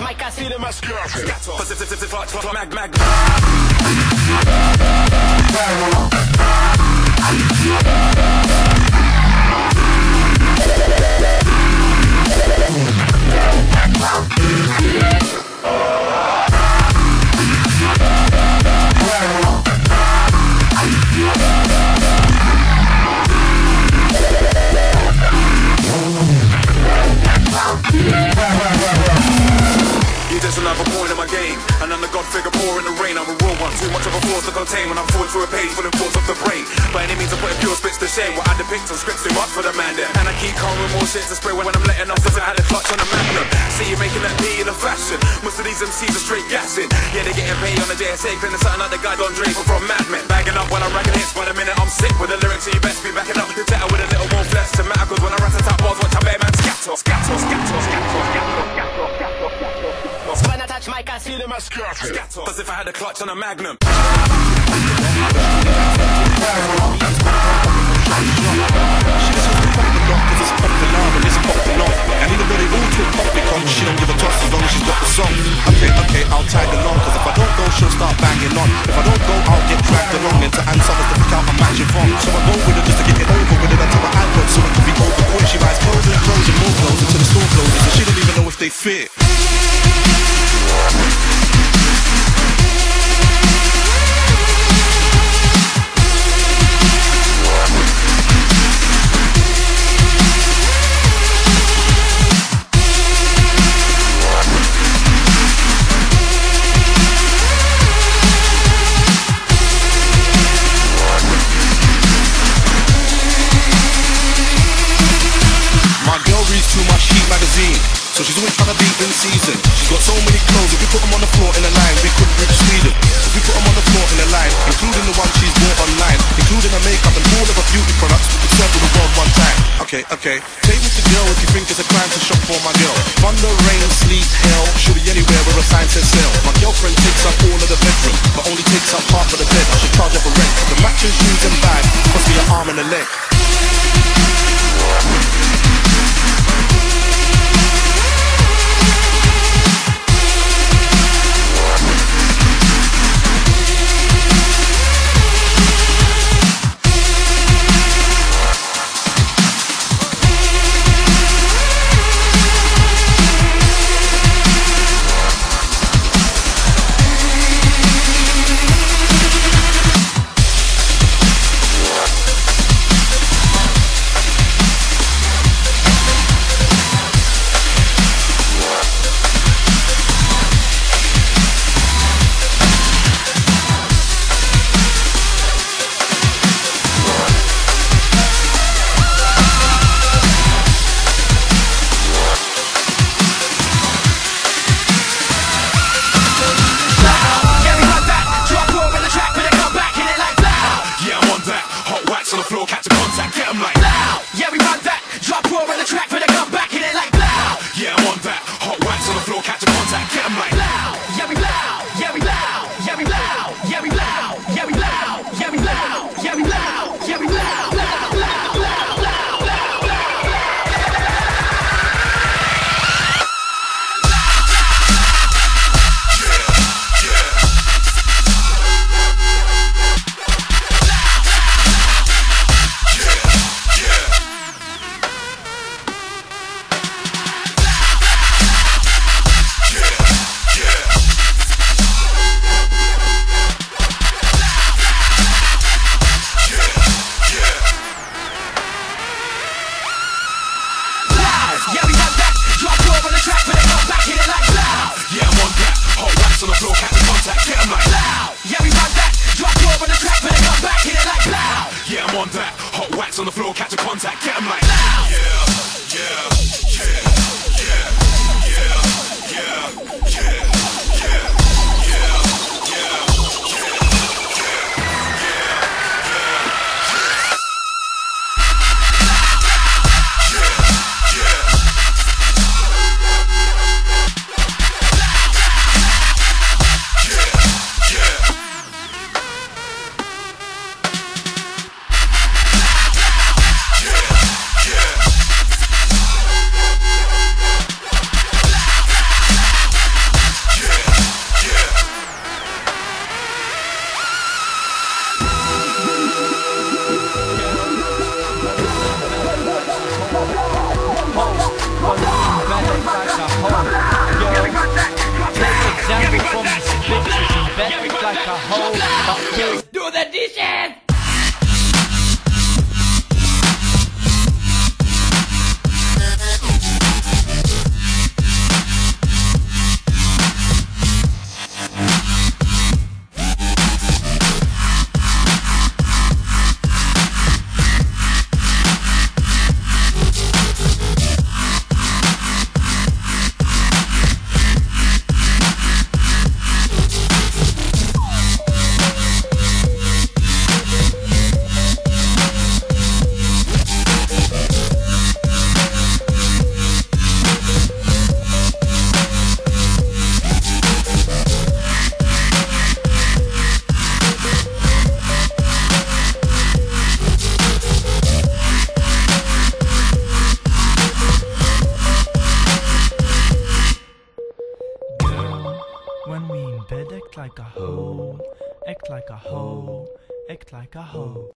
this mic, I see the mascara. Mag, mag. Wow. Another point in my game. And I'm the god figure poor in the rain. I'm a real one, too much of a force to contain When I'm falling through a page full of force of the brain. By any means I put a pure spits to shame. What I depict on scripts too much for the man there And I keep calm with more shit to spray When I'm letting off cause I had a clutch on the magnum. See you making that P in a fashion. Most of these MCs are straight gassing. Yeah they getting paid on the JSA Cleaning something like the guy Don Draper from Mad Men. Bagging up when I'm racking hits By the minute I'm sick with the lyrics So you best be backing up see them as Scatter. Cause if I had a clutch on a magnum. Cause it's and it's popping off And even though they all talk pop because she don't give a toss as long as she's got the song. Okay, okay, I'll tag along Cause if I don't go, she'll start banging on. If I don't go, I'll get dragged along Into Ann Summers to pick out a matching from So I go with her just to get it over with it Until my iPod so it can be over quick She buys clothes and clothes and more clothes Until the store closes And she don't even know if they fit So she's always trying to be in season. She's got so many clothes, if we put them on the floor in a line, we could reach Sweden. If we put them on the floor in a line, including the ones she's bought online, including her makeup and all of her beauty products, we could circle the world one time. Okay, okay. Take me to girl if you think it's a crime to shop for my girl. Thunder, rain, sleet, hell, should be anywhere where a sign says sell. My girlfriend takes up all of the bedroom, but only takes up half of the bed. I should charge her for rent. The matching shoes and bag cost me an arm and a leg. Track, On the floor, catch a contact Get 'em like Blow. Yeah, we run that. Drop low on the track, they come back, hit it like blow. Yeah, I'm on that Hot wax on the floor, catch a contact Get 'em like Blow. Do like a hoe, act like a hoe.